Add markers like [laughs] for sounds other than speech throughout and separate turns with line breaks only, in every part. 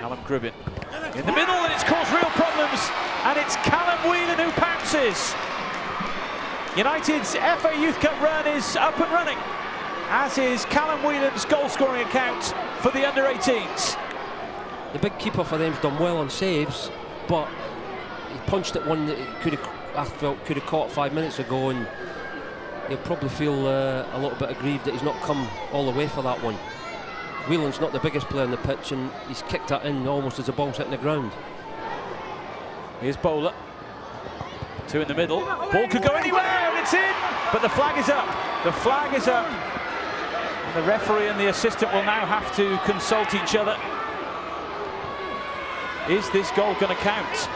Callum Gribbin in the middle, and it's caused real problems. And it's Callum Whelan who pounces. United's FA Youth Cup run is up and running, as is Callum Whelan's goal-scoring account for the under-18s.
The big keeper for them's done well on saves, but he punched at one that he could have, I felt, could have caught five minutes ago, and he'll probably feel uh, a little bit aggrieved that he's not come all the way for that one. Whelan's not the biggest player on the pitch, and he's kicked that in almost as the ball's hitting the ground.
Here's Bowler. Two in the middle. Ball could go anywhere, and it's in. But the flag is up. The flag is up. And the referee and the assistant will now have to consult each other. Is this goal going to count?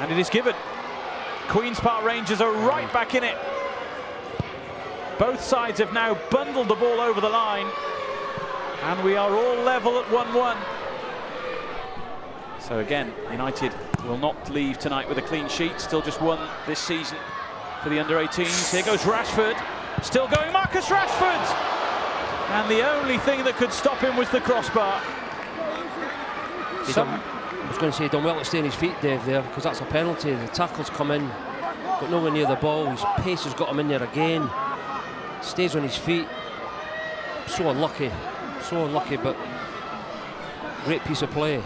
And it is given. Queen's Park Rangers are right back in it. Both sides have now bundled the ball over the line. And we are all level at 1-1. So again, United will not leave tonight with a clean sheet. Still just one this season for the under-18s. Here goes Rashford. Still going Marcus Rashford! And the only thing that could stop him was the crossbar.
Some... I was going to say, he done well to stay on his feet, Dave, there, because that's a penalty. The tackle's come in, got nowhere near the ball. His pace has got him in there again. Stays on his feet. So unlucky, so unlucky, but great piece of play.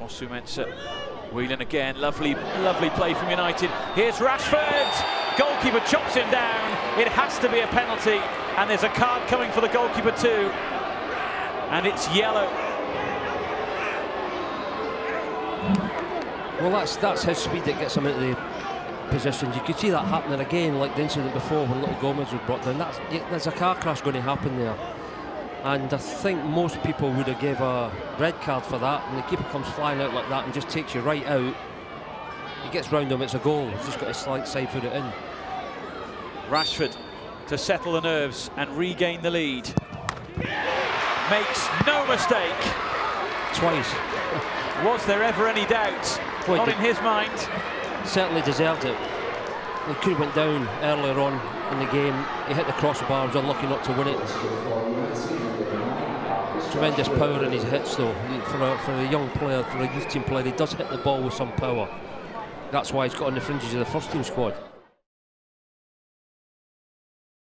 Fosu Mensah. Uh, Whelan again, lovely, lovely play from United. Here's Rashford, goalkeeper chops him down. It has to be a penalty, and there's a card coming for the goalkeeper too. And it's yellow.
Well, that's that's his speed that gets him into the positions. You could see that happening again, like the incident before when Little Gomes was brought down. That's, there's a car crash going to happen there. And I think most people would have gave a red card for that. And the keeper comes flying out like that and just takes you right out. He gets round him, it's a goal. He's just got a slight side foot it in.
Rashford to settle the nerves and regain the lead. Makes no mistake.
Twice. [laughs]
Was there ever any doubt? Boy, Not in his mind.
Certainly deserved it. He could have went down earlier on in the game. He hit the crossbar, was unlucky not to win it. Tremendous power in his hits though. For a, for a young player, for a youth team player, he does hit the ball with some power. That's why he's got on the fringes of the first team squad.